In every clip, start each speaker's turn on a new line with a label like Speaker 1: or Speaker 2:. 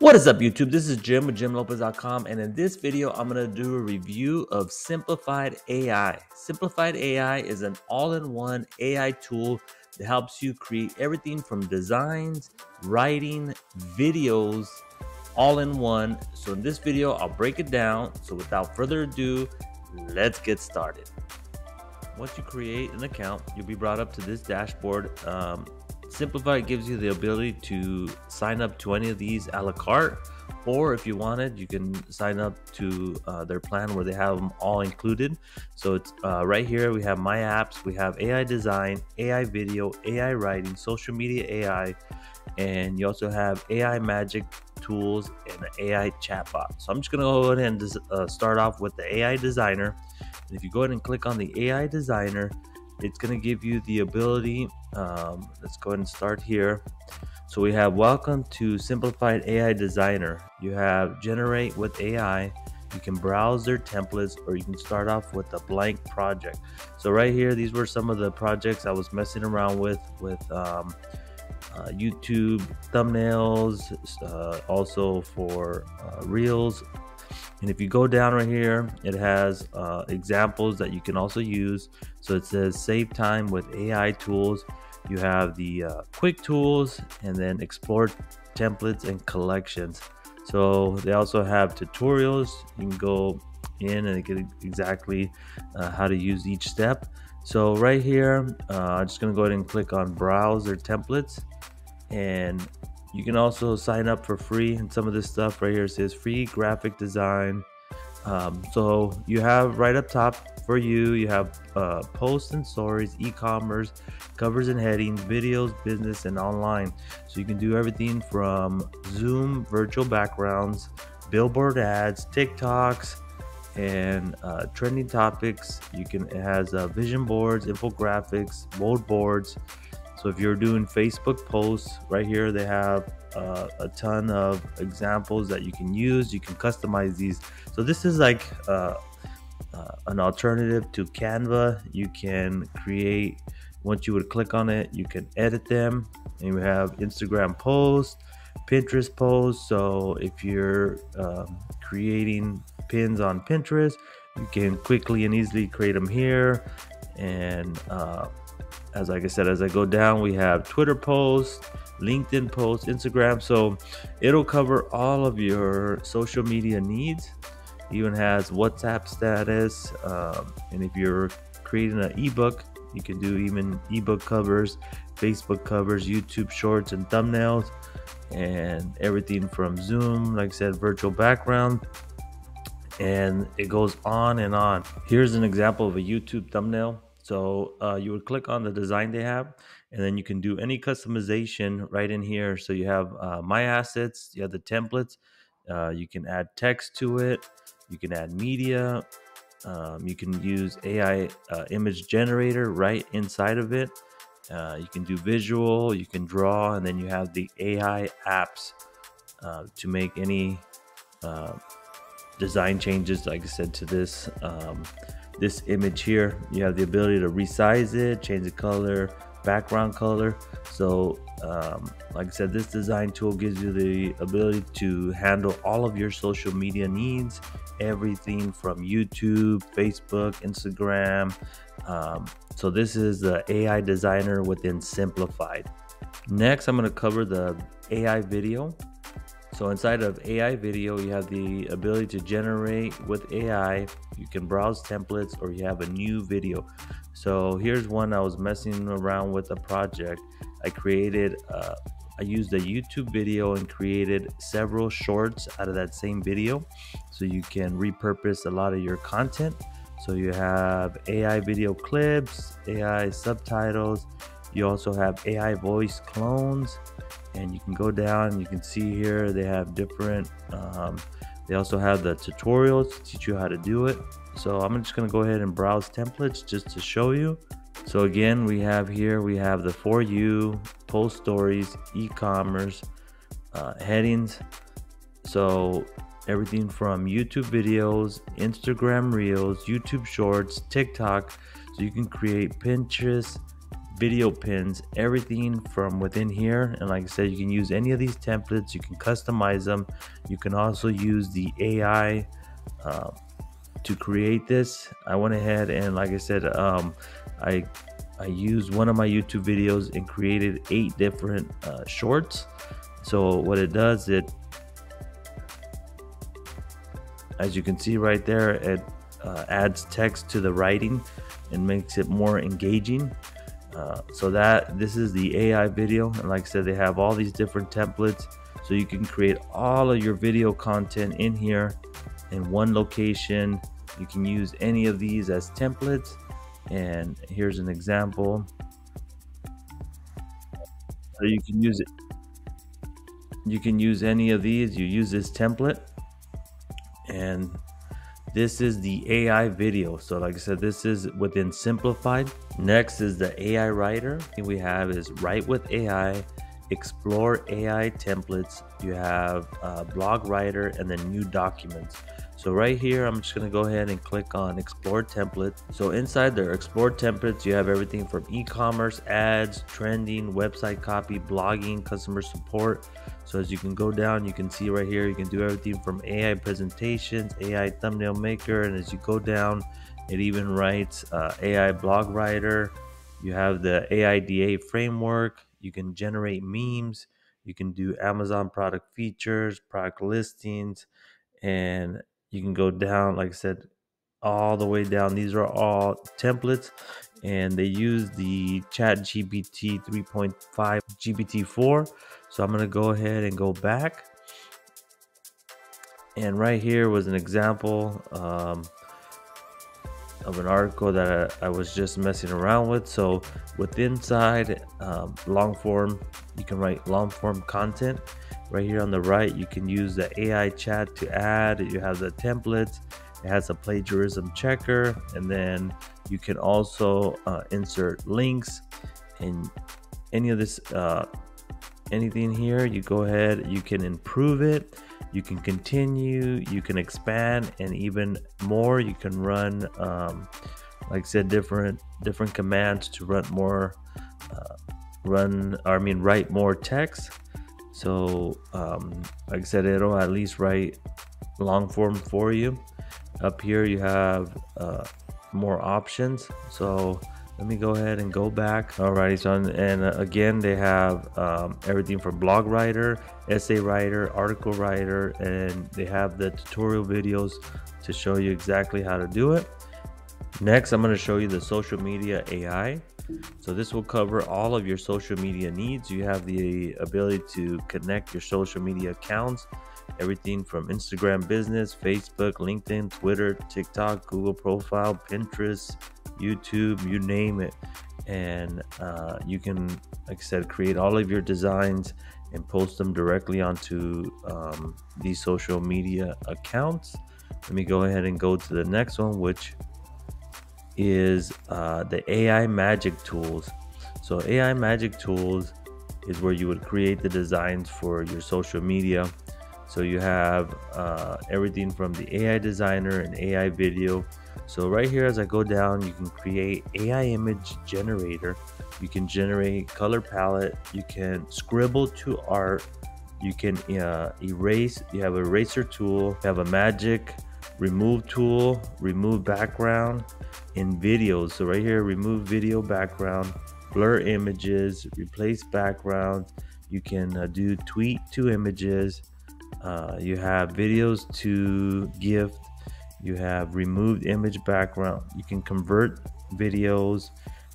Speaker 1: What is up, YouTube? This is Jim with JimLopez.com, and in this video, I'm going to do a review of Simplified AI. Simplified AI is an all in one AI tool that helps you create everything from designs, writing, videos, all in one. So, in this video, I'll break it down. So, without further ado, let's get started. Once you create an account, you'll be brought up to this dashboard. Um, Simplify gives you the ability to sign up to any of these a la carte, or if you wanted, you can sign up to uh, their plan where they have them all included. So it's uh, right here. We have my apps, we have AI design, AI video, AI writing, social media AI, and you also have AI magic tools and an AI chatbot. So I'm just gonna go ahead and uh, start off with the AI designer. And if you go ahead and click on the AI designer, it's going to give you the ability. Um, let's go ahead and start here. So we have welcome to simplified AI designer. You have generate with AI. You can browse their templates or you can start off with a blank project. So right here, these were some of the projects I was messing around with, with um, uh, YouTube thumbnails, uh, also for uh, reels, and if you go down right here, it has uh, examples that you can also use. So it says save time with AI tools. You have the uh, quick tools and then explore templates and collections. So they also have tutorials. You can go in and get exactly uh, how to use each step. So right here, uh, I'm just gonna go ahead and click on browse their templates and you can also sign up for free, and some of this stuff right here says free graphic design. Um, so you have right up top for you, you have uh, posts and stories, e-commerce, covers and headings, videos, business, and online. So you can do everything from Zoom, virtual backgrounds, billboard ads, TikToks, and uh, trending topics. You can it has uh, vision boards, infographics, mood boards. So if you're doing Facebook posts, right here they have uh, a ton of examples that you can use. You can customize these. So this is like uh, uh, an alternative to Canva. You can create. Once you would click on it, you can edit them. And you have Instagram posts, Pinterest posts. So if you're um, creating pins on Pinterest, you can quickly and easily create them here and uh, as like I said, as I go down, we have Twitter posts, LinkedIn posts, Instagram. So it'll cover all of your social media needs. Even has WhatsApp status, um, and if you're creating an ebook, you can do even ebook covers, Facebook covers, YouTube shorts, and thumbnails, and everything from Zoom, like I said, virtual background, and it goes on and on. Here's an example of a YouTube thumbnail. So uh, you would click on the design they have, and then you can do any customization right in here. So you have uh, my assets, you have the templates, uh, you can add text to it, you can add media, um, you can use AI uh, image generator right inside of it. Uh, you can do visual, you can draw, and then you have the AI apps uh, to make any design changes, like I said, to this. Um, this image here. You have the ability to resize it change the color background color. So um, like I said this design tool gives you the ability to handle all of your social media needs everything from YouTube Facebook Instagram. Um, so this is the AI designer within simplified. Next I'm going to cover the AI video so inside of AI video, you have the ability to generate with AI. You can browse templates or you have a new video. So here's one I was messing around with a project. I created, uh, I used a YouTube video and created several shorts out of that same video. So you can repurpose a lot of your content. So you have AI video clips, AI subtitles. You also have AI voice clones and you can go down you can see here they have different um, they also have the tutorials to teach you how to do it. So i'm just going to go ahead and browse templates just to show you. So again we have here we have the for you post stories e-commerce uh, headings. So everything from youtube videos instagram reels youtube shorts tiktok. So you can create pinterest video pins, everything from within here. And like I said, you can use any of these templates, you can customize them. You can also use the AI uh, to create this. I went ahead and like I said, um, I I used one of my YouTube videos and created eight different uh, shorts. So what it does, it as you can see right there, it uh, adds text to the writing and makes it more engaging. Uh, so that this is the AI video, and like I said, they have all these different templates, so you can create all of your video content in here in one location. You can use any of these as templates, and here's an example. So you can use it. You can use any of these. You use this template, and this is the AI video. So like I said, this is within simplified. Next is the AI writer. We have is write with AI, explore AI templates. You have uh, blog writer and then new documents. So right here, I'm just gonna go ahead and click on explore template. So inside there, explore templates, you have everything from e-commerce, ads, trending, website copy, blogging, customer support. So as you can go down, you can see right here, you can do everything from AI presentations, AI thumbnail maker, and as you go down, it even writes uh, AI blog writer. You have the AIDA framework. You can generate memes. You can do Amazon product features, product listings, and you can go down like i said all the way down. These are all templates and they use the chat gpt 3.5 gpt-4 so i'm going to go ahead and go back. And right here was an example um, of an article that I, I, was just messing around with. So with inside um, long form you can write long form content right here on the right you can use the ai chat to add. You have the templates. It has a plagiarism checker and then you can also uh, insert links and any of this uh, anything here. You go ahead you can improve it. You can continue you can expand and even more. You can run um, like i said different different commands to run more uh, run i mean write more text so, um, like I said, it'll at least write long form for you. Up here, you have uh, more options. So, let me go ahead and go back. Alrighty, so and again, they have um, everything from blog writer, essay writer, article writer, and they have the tutorial videos to show you exactly how to do it. Next, I'm going to show you the social media AI. So this will cover all of your social media needs. You have the ability to connect your social media accounts, everything from Instagram business, Facebook, LinkedIn, Twitter, TikTok, Google profile, Pinterest, YouTube, you name it. And uh, you can, like I said, create all of your designs and post them directly onto um, these social media accounts. Let me go ahead and go to the next one, which is uh, the AI Magic Tools. So, AI Magic Tools is where you would create the designs for your social media. So, you have uh, everything from the AI designer and AI video. So, right here, as I go down, you can create AI image generator. You can generate color palette. You can scribble to art. You can uh, erase. You have eraser tool. You have a magic remove tool, remove background in videos. So right here, remove video background, blur images, replace background. You can uh, do tweet to images. Uh, you have videos to gift. You have removed image background. You can convert videos.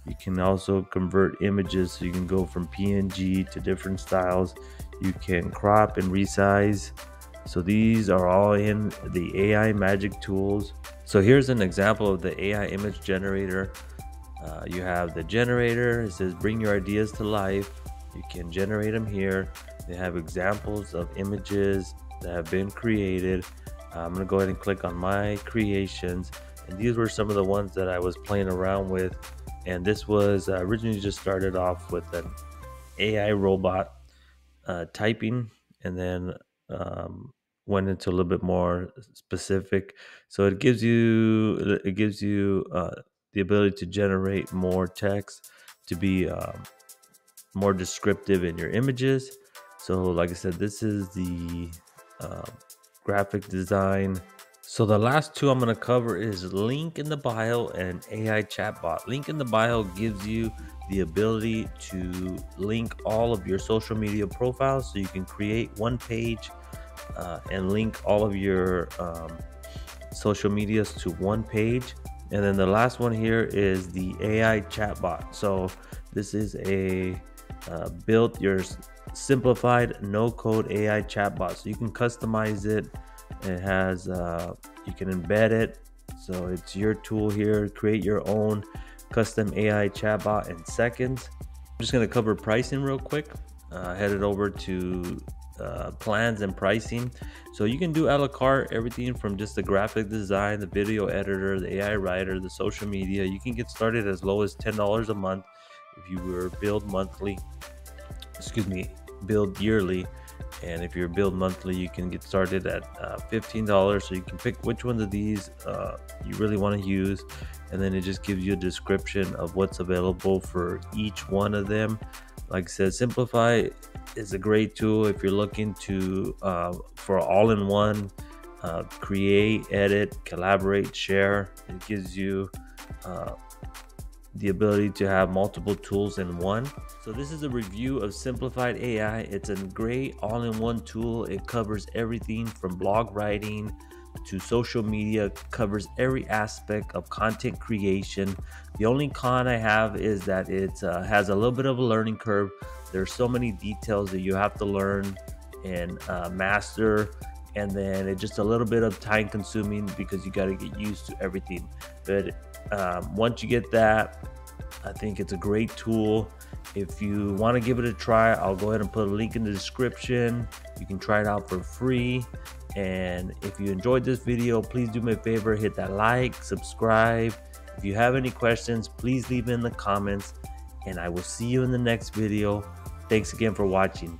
Speaker 1: You can also convert images so you can go from PNG to different styles. You can crop and resize. So these are all in the AI magic tools. So here's an example of the AI image generator. Uh, you have the generator, it says bring your ideas to life. You can generate them here. They have examples of images that have been created. I'm gonna go ahead and click on my creations. And these were some of the ones that I was playing around with. And this was uh, originally just started off with an AI robot uh, typing and then um, went into a little bit more specific. So it gives you it gives you uh, the ability to generate more text. to be um, more descriptive in your images. So, like I said, this is the uh, graphic design. So the last two I'm going to cover is link in the bio and AI chatbot. Link in the bio gives you the ability to link all of your social media profiles so you can create one page uh, and link all of your um, social medias to one page. And then the last one here is the AI chatbot. So this is a uh, built your simplified no code AI chatbot. So you can customize it. It has, uh, you can embed it. So it's your tool here. Create your own custom AI chatbot in seconds. I'm just going to cover pricing real quick. Uh, headed over to uh, plans and pricing. So you can do a la carte everything from just the graphic design, the video editor, the AI writer, the social media. You can get started as low as $10 a month if you were billed monthly. Excuse me, billed yearly. And if you're billed monthly, you can get started at uh, $15. So you can pick which ones of these uh, you really want to use. And then it just gives you a description of what's available for each one of them. Like I said, Simplify is a great tool if you're looking to uh, for all-in-one uh, create, edit, collaborate, share. It gives you uh, the ability to have multiple tools in one. So this is a review of Simplified AI. It's a great all-in-one tool. It covers everything from blog writing to social media, covers every aspect of content creation. The only con I have is that it uh, has a little bit of a learning curve. There's so many details that you have to learn and uh, master and then it's just a little bit of time consuming because you got to get used to everything but um, once you get that i think it's a great tool if you want to give it a try i'll go ahead and put a link in the description you can try it out for free and if you enjoyed this video please do me a favor hit that like subscribe. If you have any questions please leave in the comments and i will see you in the next video. Thanks again for watching